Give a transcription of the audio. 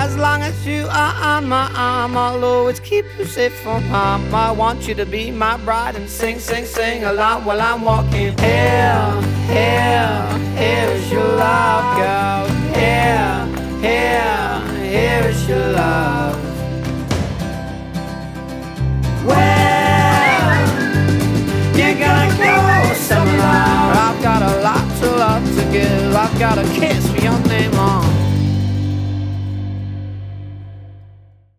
As long as you are on my arm, I'll always keep you safe from harm. I want you to be my bride and sing, sing, sing along while I'm walking. Here, here, here's your love, girl. Here, here, here's your love. Well, you're gonna go somewhere. I've got a lot to love to give. I've got a kiss for your name on.